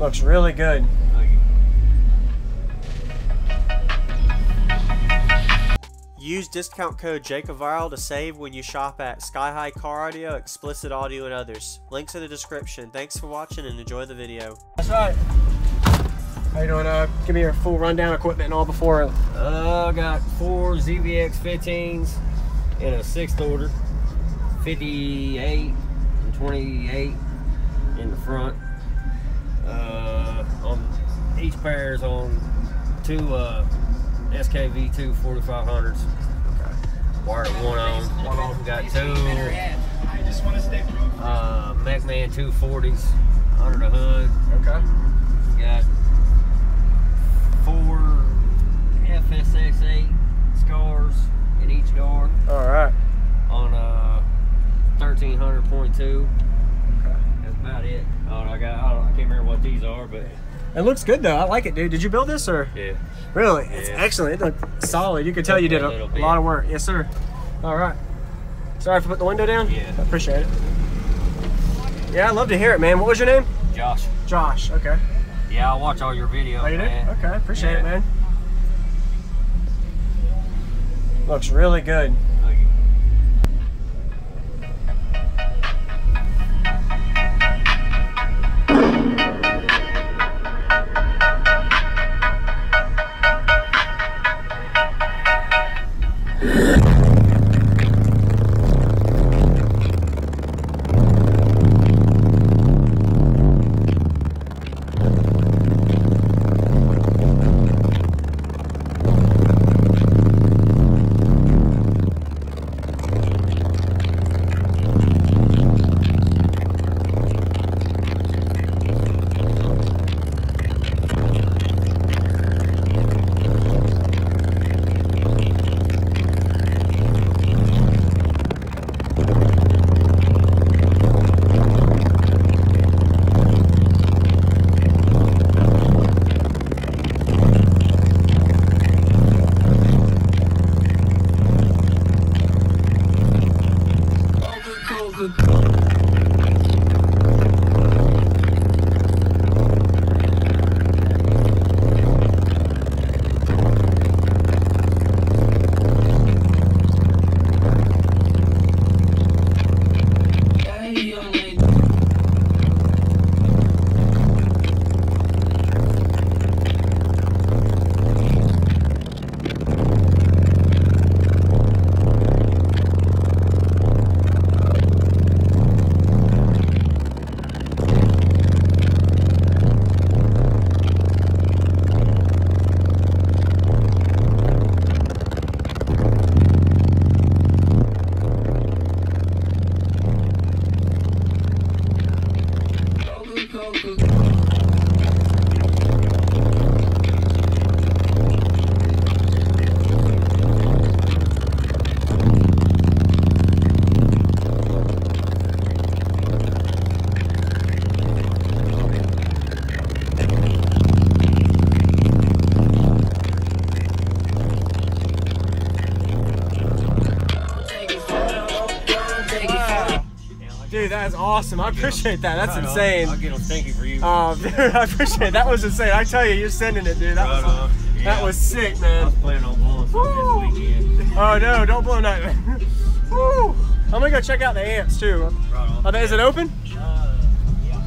Looks really good. Use discount code JACOBVIRAL to save when you shop at Sky High Car Audio, Xplicit Audio, and others. Links in the description. Thanks for watching and enjoy the video. That's right. How you doing? Uh, give me your full rundown equipment and all before. Uh, I got four ZVX 15s in a sixth order, 58 and 28 in the front. Uh, on each pair is on two uh, SKV2 4500s. Okay. Wired one on. One on. Got two uh, Mechman 240s under the hood. Okay. Got four FSX8 Skars in each door All right. on a 1300.2. remember what these are, but It looks good though. I like it, dude. Did you build this or? yeah. Really? It's Yeah. excellent. It looked solid. You could tell you did A a, little a bit. lot of work. Yes, sir. All right. Sorry for putting the window down. Yeah. I appreciate it. Yeah, I'd love to hear it, man. What was your name? Josh. Josh. Okay. Yeah, I watch all your videos. Oh, you do? Okay. Appreciate it, man. Looks really good. Yeah. Thank Dude, that is awesome. I appreciate that. That's insane. I'll get them for you. Oh, dude, I appreciate it. That was insane. I tell you, you're sending it, dude. That Right was on. that Yeah. was sick, I man. was planning on blowing some this weekend. Oh no, don't blow nothing. Woo! I'm gonna go check out the ants too. Right on. Is it open? Uh, yeah.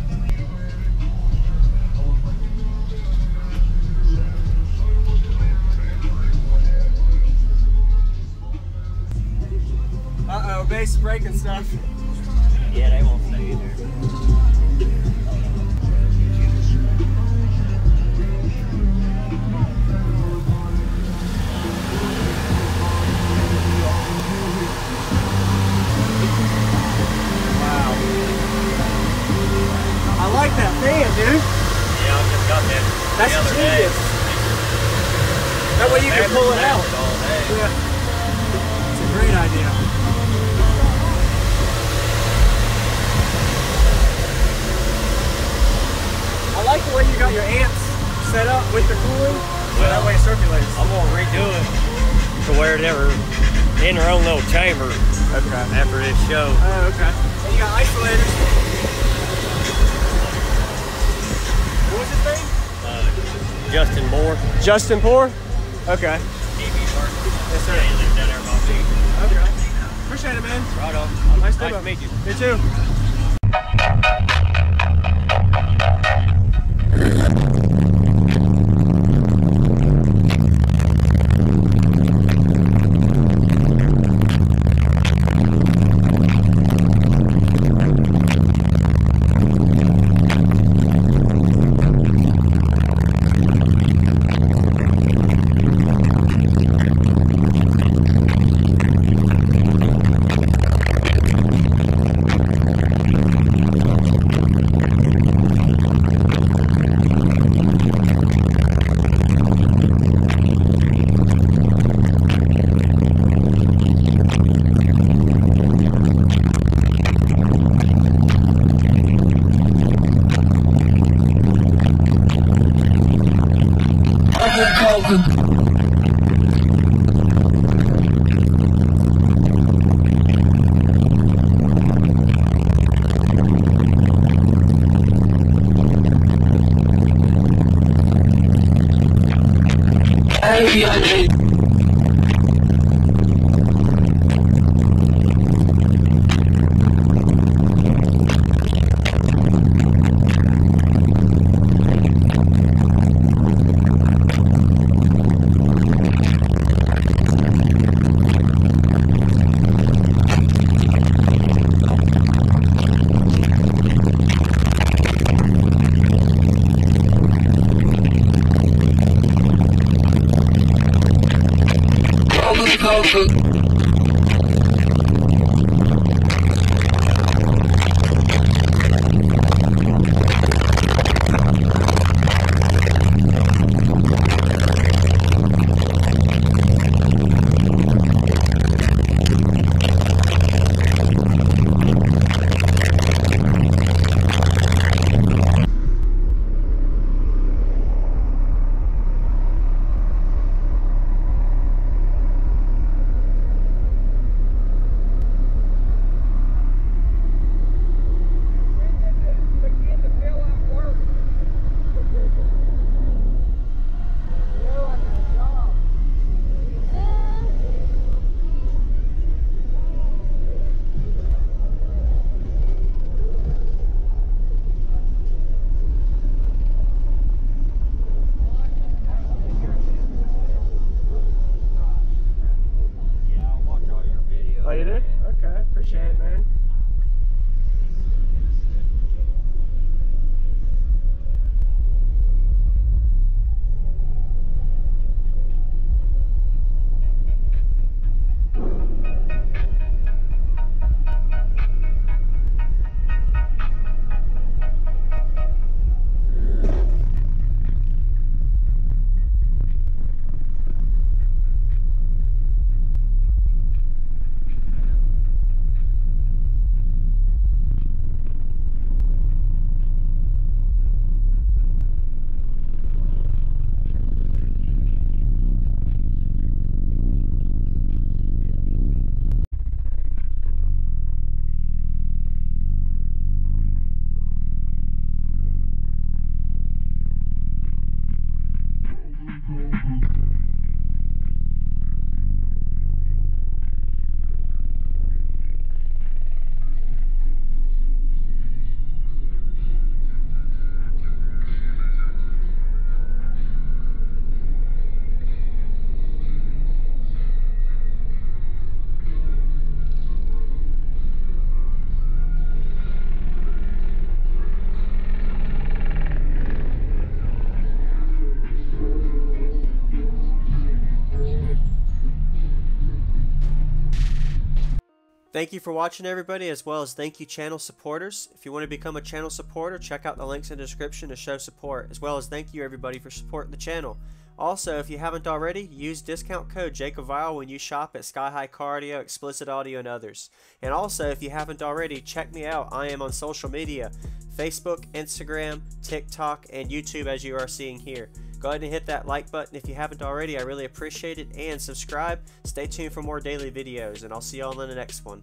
Uh oh, bass breaking stuff. Yeah, they won't stay in. Wow. I like that fan, dude. Yeah, just got that That's the other day. genius. That way you can pull it out. Yeah. It's a great idea. Like the way you got your amps set up with the cooling. So that way it circulates. I'm gonna redo it to where they're in their own little chamber Okay. after this show. Oh, okay. And you got isolators. What was uh, Justin Moore. Justin Poor? Okay. Yes, sir. Yeah, he lives down there in Okay. Appreciate it, man. Right on. Nice, nice to meet you. You too. 300. Oh, Thank you for watching everybody as well as thank you channel supporters. If you want to become a channel supporter, check out the links in the description to show support as well as thank you everybody for supporting the channel. Also, if you haven't already, use discount code JACOBVIRAL when you shop at Sky High Cardio, Xplicit Audio, and others. And also, if you haven't already, check me out. I am on social media Facebook, Instagram, TikTok, and YouTube as you are seeing here. Go ahead and hit that like button if you haven't already. I really appreciate it. And subscribe. Stay tuned for more daily videos, and I'll see you all in the next one.